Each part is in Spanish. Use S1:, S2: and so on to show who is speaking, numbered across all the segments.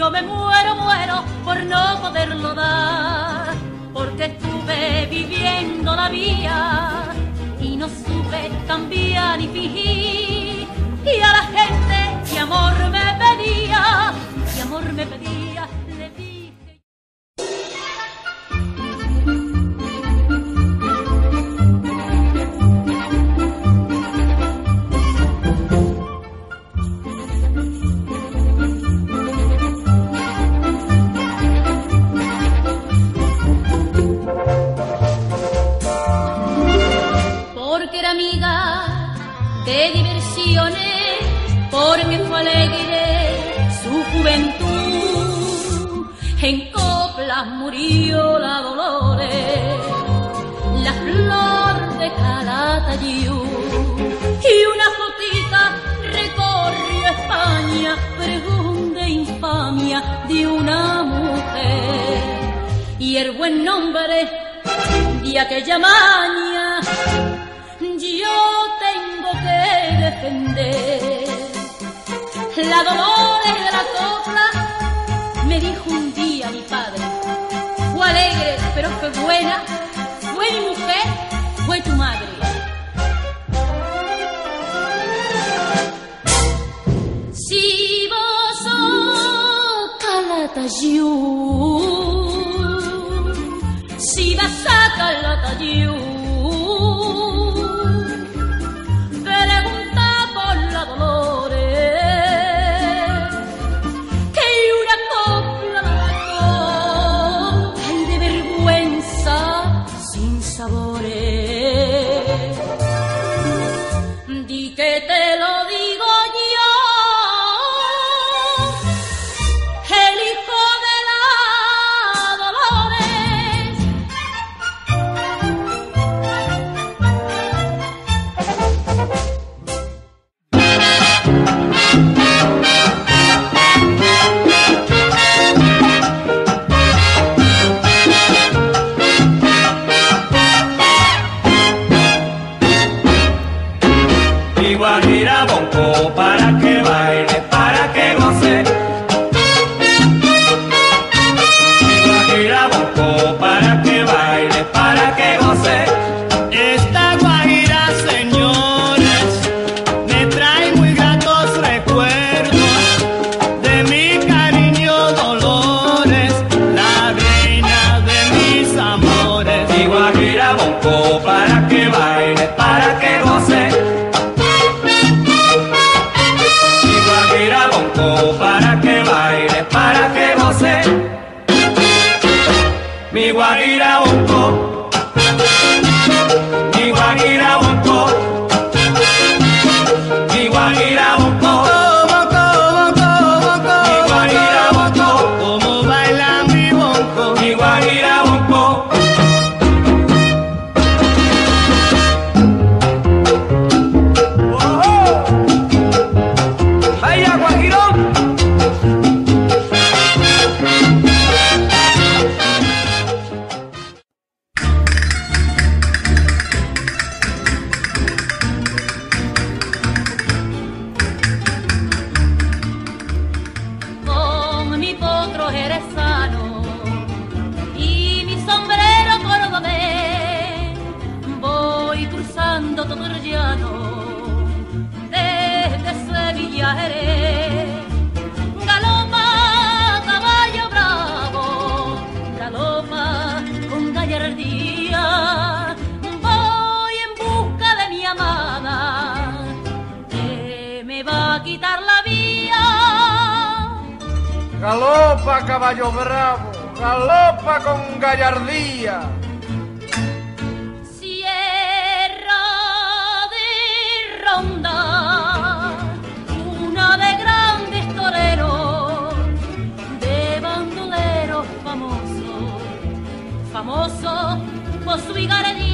S1: yo me muero, muero por no poderlo dar. Porque estuve viviendo la vía y no supe cambiar ni fingir. Coplas murió la Dolores, la flor de Calatayud, y una fotita recorrió España, pregón de infamia de una mujer. Y el buen nombre de aquella maña yo tengo que defender. La Dolores de la copla me dijo un mi padre, fue alegre pero fue buena, fue mi mujer, fue tu madre. Si vos sos Calatayud, si vas a Calatayud,
S2: Mi guajira
S1: desde Sevilla a Jerez galopa caballo bravo galopa con gallardía voy en busca de mi amada que me va a quitar la vía
S3: Galopa, caballo bravo, galopa con gallardía.
S4: we gotta leave.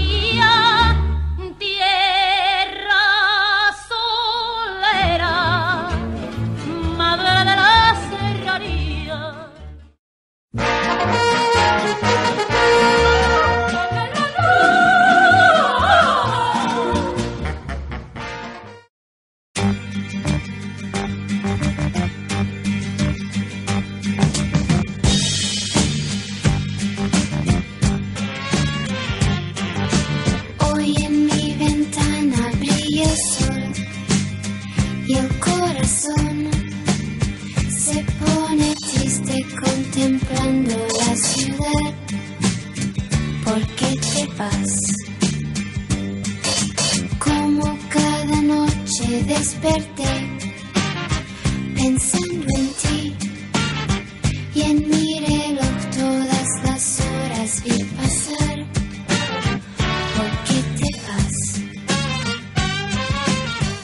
S4: Desperté pensando en ti y en mi reloj todas las horas vi pasar. ¿Por qué te vas?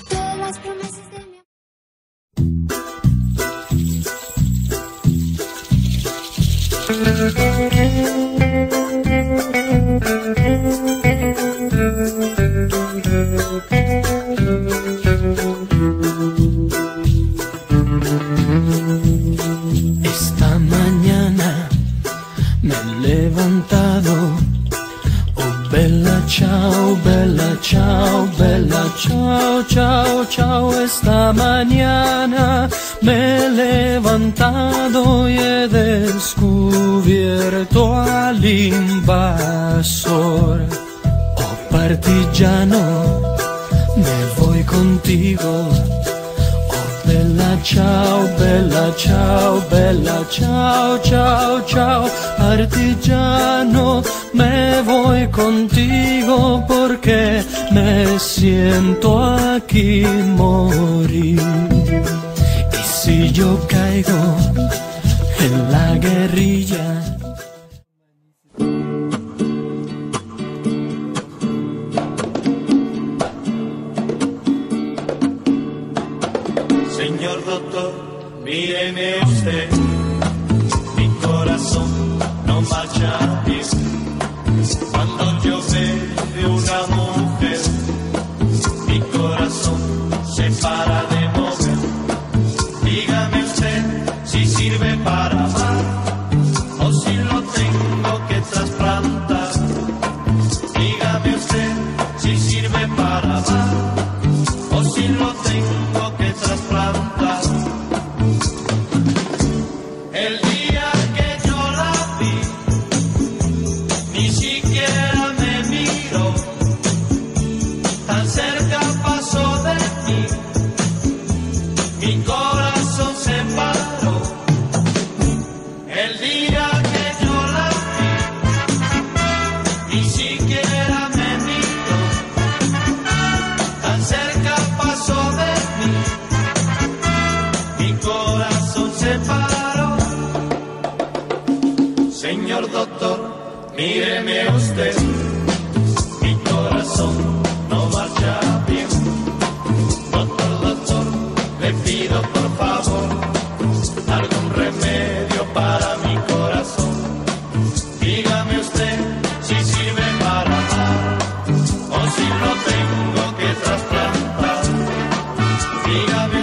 S4: Todas las promesas de mi amor.
S5: Esta mañana me he levantado. Oh, bella ciao, bella ciao, bella ciao, ciao, ciao. Esta mañana me he levantado y he descubierto al invasor. Oh, partigiano, me voy contigo. Ciao, bella ciao, bella ciao, ciao, ciao, artigiano, me voy contigo porque me siento aquí morir. Y si yo caigo en la guerrilla,
S6: Señor doctor, míreme usted, mi corazón no marcha bien. Cuando yo veo una mujer, mi corazón se para míreme usted, mi corazón no marcha bien. Doctor, doctor, le pido por favor algún remedio para mi corazón. Dígame usted si sirve para amar o si lo tengo que trasplantar. Dígame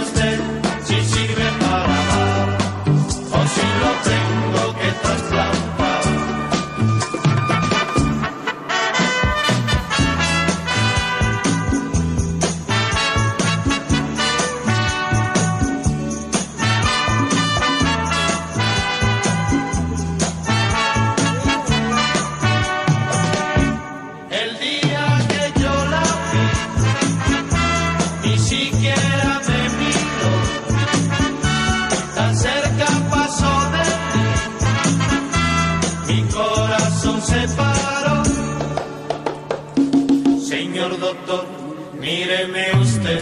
S6: mi corazón se paró. Señor doctor, míreme usted,